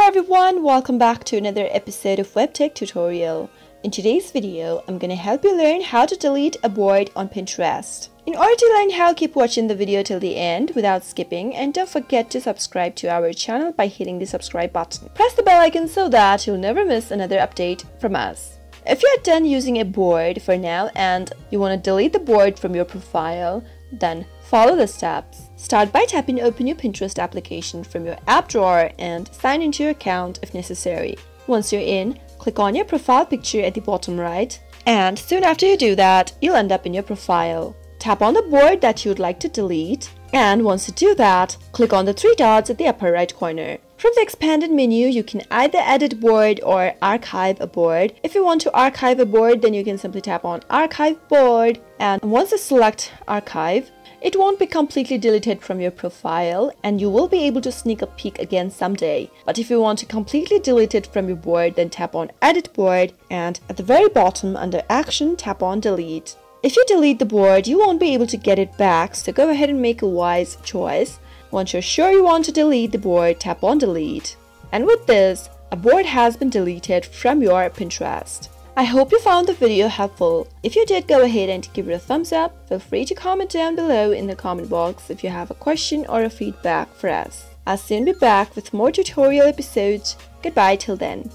Hello everyone, welcome back to another episode of WebTech tutorial. In today's video, I'm gonna help you learn how to delete a board on Pinterest. In order to learn how, keep watching the video till the end without skipping and don't forget to subscribe to our channel by hitting the subscribe button. Press the bell icon so that you'll never miss another update from us. If you're done using a board for now and you want to delete the board from your profile, then follow the steps. Start by tapping open your Pinterest application from your app drawer and sign into your account if necessary. Once you're in, click on your profile picture at the bottom right, and soon after you do that, you'll end up in your profile. Tap on the board that you'd like to delete, and once you do that, click on the three dots at the upper right corner. From the expanded menu, you can either edit board or archive a board. If you want to archive a board, then you can simply tap on archive board and once you select archive, it won't be completely deleted from your profile and you will be able to sneak a peek again someday. But if you want to completely delete it from your board, then tap on edit board and at the very bottom under action, tap on delete. If you delete the board, you won't be able to get it back, so go ahead and make a wise choice. Once you're sure you want to delete the board, tap on delete. And with this, a board has been deleted from your Pinterest. I hope you found the video helpful. If you did, go ahead and give it a thumbs up. Feel free to comment down below in the comment box if you have a question or a feedback for us. I'll soon be back with more tutorial episodes. Goodbye till then.